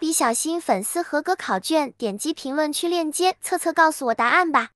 笔小新粉丝合格考卷，点击评论区链接测测，告诉我答案吧。